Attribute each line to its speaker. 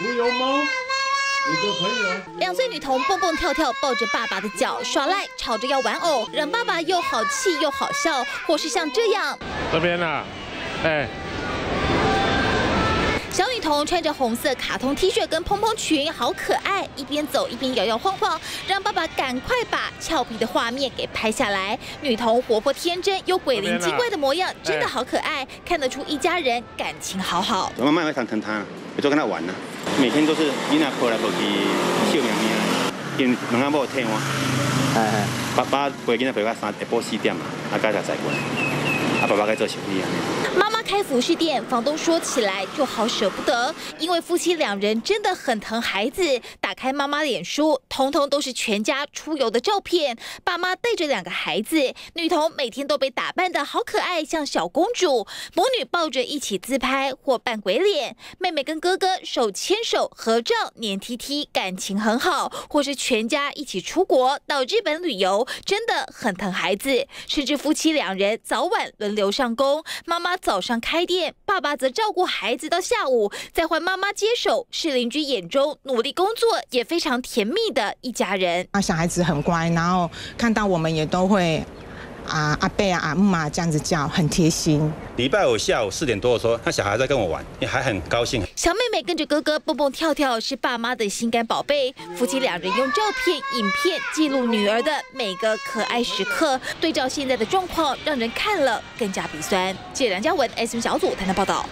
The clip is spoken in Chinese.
Speaker 1: 无油猫，
Speaker 2: 两岁女童蹦蹦跳跳，抱着爸爸的脚耍赖，吵着要玩偶，让爸爸又好气又好笑，或是像这样。
Speaker 1: 这边啊，哎。
Speaker 2: 童穿着红色卡通 T 恤跟蓬蓬裙，好可爱，一边走一边摇摇晃晃，让爸爸赶快把俏皮的画面给拍下来。女童活泼天真又鬼灵精怪的模样，真的好可爱，看得出一家人感情好好。
Speaker 3: 妈妈会疼疼她，我就跟他玩呢，每天都是囡仔抱来抱去笑眯眯的，因两阿某听我，哎哎，爸爸陪囡仔陪到三下晡四点嘛，啊，家才再过来，爸爸该做生意啊。
Speaker 2: 妈妈。开服饰店，房东说起来就好舍不得，因为夫妻两人真的很疼孩子。打开妈妈脸书，通通都是全家出游的照片，爸妈带着两个孩子，女童每天都被打扮的好可爱，像小公主。母女抱着一起自拍或扮鬼脸，妹妹跟哥哥手牵手合照，黏 T T，感情很好。或是全家一起出国到日本旅游，真的很疼孩子。甚至夫妻两人早晚轮留上工，妈妈早上。开店，爸爸则照顾孩子到下午，再换妈妈接手。是邻居眼中努力工作也非常甜蜜的一家人。
Speaker 4: 那，小孩子很乖，然后看到我们也都会。啊，阿贝啊，阿姆啊，这样子叫很贴心。
Speaker 3: 礼拜五下午四点多的时候，他小孩在跟我玩，也还很高兴。
Speaker 2: 小妹妹跟着哥哥蹦蹦跳跳，是爸妈的心肝宝贝。夫妻两人用照片、影片记录女儿的每个可爱时刻。对照现在的状况，让人看了更加鼻酸。记者梁嘉文，S M 小组台南报道。